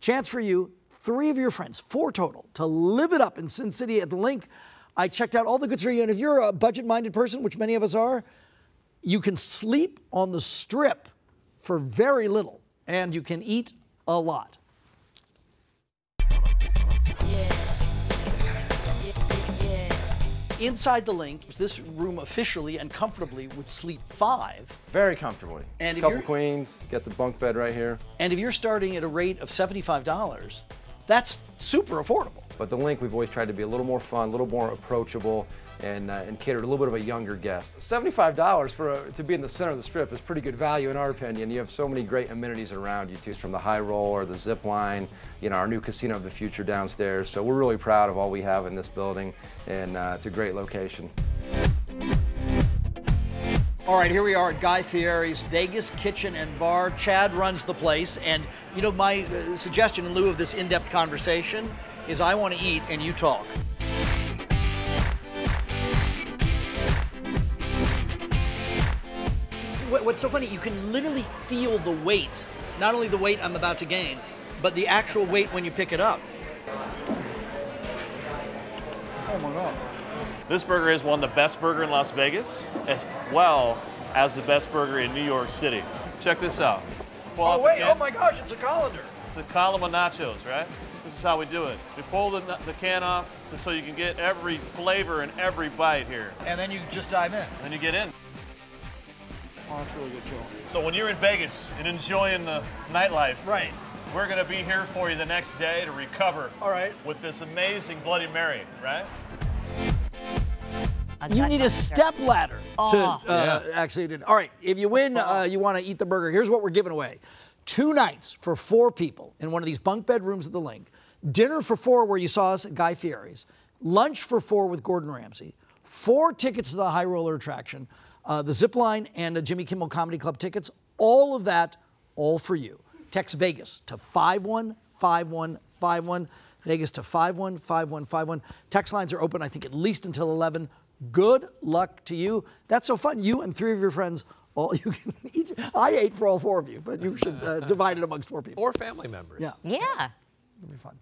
Chance for you, three of your friends, four total, to live it up in Sin City at the LINQ. I checked out all the goods for you, and if you're a budget-minded person, which many of us are, you can sleep on the strip for very little, and you can eat a lot. Inside the LINQ, this room officially and comfortably would sleep five. Very comfortably. And if couple queens, get the bunk bed right here. And if you're starting at a rate of $75, that's super affordable. But the LINQ, we've always tried to be a little more fun, a little more approachable, and, uh, and cater to a little bit of a younger guest. $75 for a, to be in the center of the strip is pretty good value in our opinion. You have so many great amenities around you, too, from the High Roller the zip line, you know, our new casino of the future downstairs. So we're really proud of all we have in this building, and uh, it's a great location. All right, here we are at Guy Fieri's Vegas Kitchen and Bar. Chad runs the place, and you know my uh, suggestion in lieu of this in-depth conversation is I want to eat and you talk. What's so funny? You can literally feel the weight, not only the weight I'm about to gain, but the actual weight when you pick it up. Oh my god! This burger is one of the best burger in Las Vegas, as well as the best burger in New York City. Check this out. Pull Oh wait! Oh my gosh! It's a colander. It's a column of nachos, right? This is how we do it. We pull the, the can off so, so you can get every flavor in every bite here. And then you just dive in. Then you get in. Oh, it's really good, Joe. So when you're in Vegas and enjoying the nightlife, Right. we're gonna be here for you the next day to recover. All right. With this amazing Bloody Mary, right? You need a step ladder to Oh. uh, actually. do- All right, if you win, uh, you want to eat the burger. Here's what we're giving away: two nights for four people in one of these bunk bed rooms at the LINQ, dinner for four where you saw us at Guy Fieri's, lunch for four with Gordon Ramsay, four tickets to the High Roller attraction, uh, the zip line, and the Jimmy Kimmel Comedy Club tickets. All of that, all for you. Text Vegas to 515151. Vegas to 515151. Text lines are open, I think, at least until 11. Good luck to you. That's so fun. You and three of your friends, all you can eat. I ate for all four of you, but you should uh, divide it amongst four people. Or family members. Yeah, Yeah. it'll be fun.